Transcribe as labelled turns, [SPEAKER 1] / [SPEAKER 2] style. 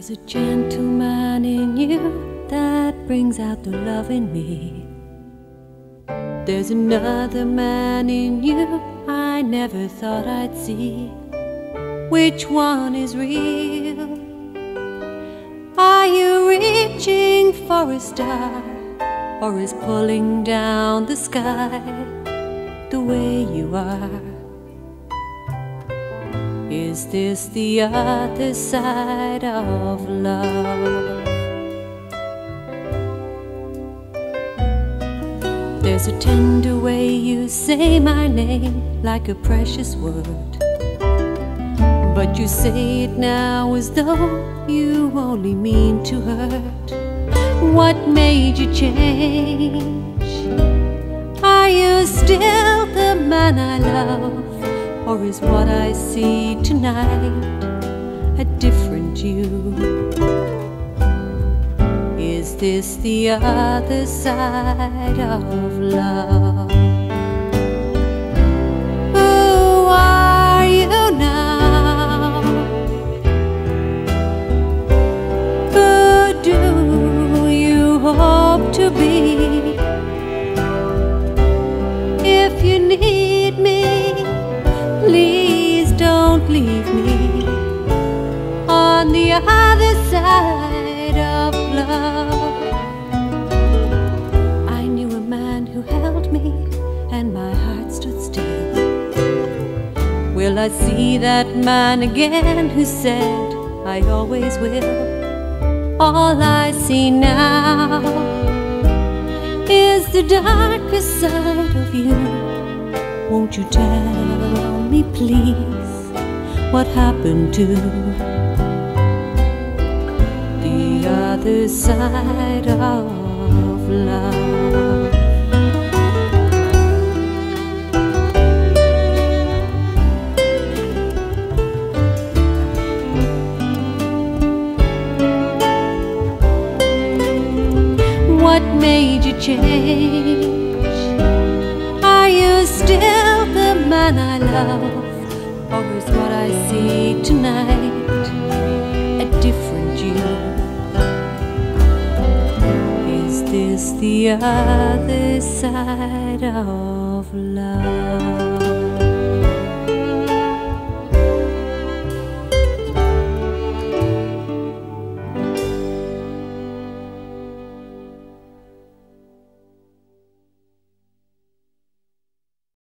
[SPEAKER 1] a gentleman in you that brings out the love in me. There's another man in you I never thought I'd see. Which one is real? Are you reaching for a star or is pulling down the sky the way you are? Is this the other side of love? There's a tender way you say my name like a precious word. But you say it now as though you only mean to hurt. What made you change? Are you still the man I love? Or is what I see tonight a different you? Is this the other side of love? Who are you now? Who do you hope to be? Don't leave me on the other side of love. I knew a man who held me, and my heart stood still. Will I see that man again who said, I always will? All I see now is the darkest side of you. Won't you tell me, please, what happened to the other side of love? What made you change? Are you still the man I love? Or is what I see tonight a different you? Is this the other side of love?